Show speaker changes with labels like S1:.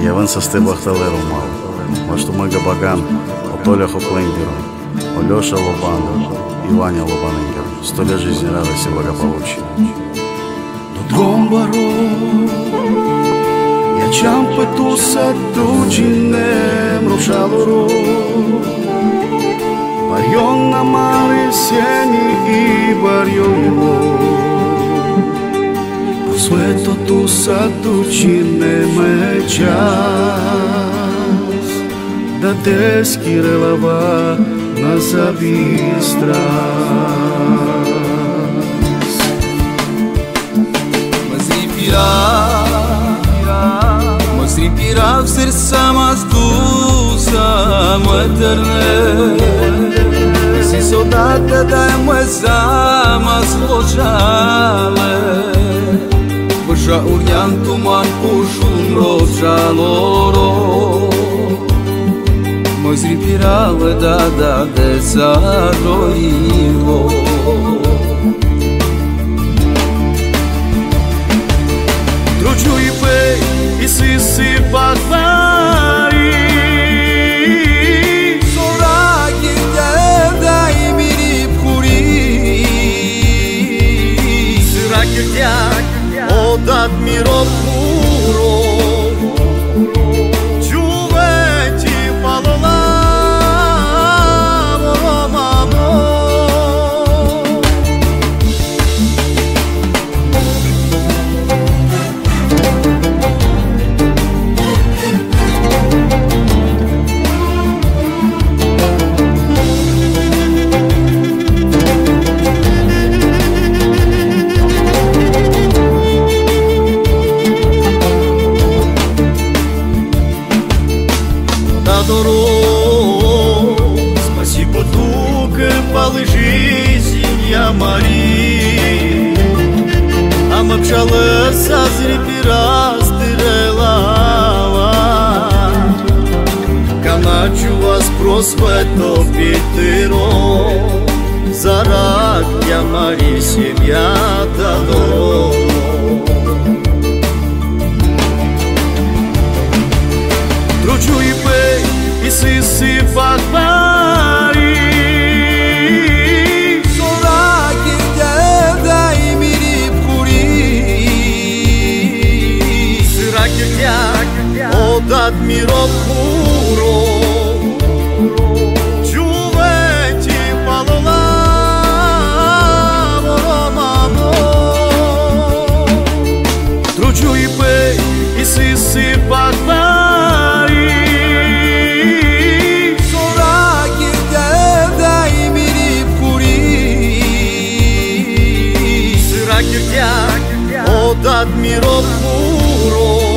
S1: Явынсызты бақталыр умал. Маштума Габаган, Отоля Хоплендер, Олеша Лобан, Иваня Лобаненгер. Сто лет жизни радости благополучия. Тут Догомбаро, я чам пыту сатучинем рушалуро. Барьон на мары сени и барьон его. светото садочине ме е час Да те скирелава на заби страст.
S2: Мазрипира, мазрипира в сърца маздуза мътърне Zis odată de mă zama slujale Mă stripira da da de
S1: Одат миров куров Чувети А мапшала сазри пирастырела. Каначу вас просвето питыро. Зарак я над миром хмуро, чуветі палола воромано, тручу і пей, і сиси пахмарі,
S2: шораки кевда і мірі курі,
S1: сиракіртяк, одад міром хмуро,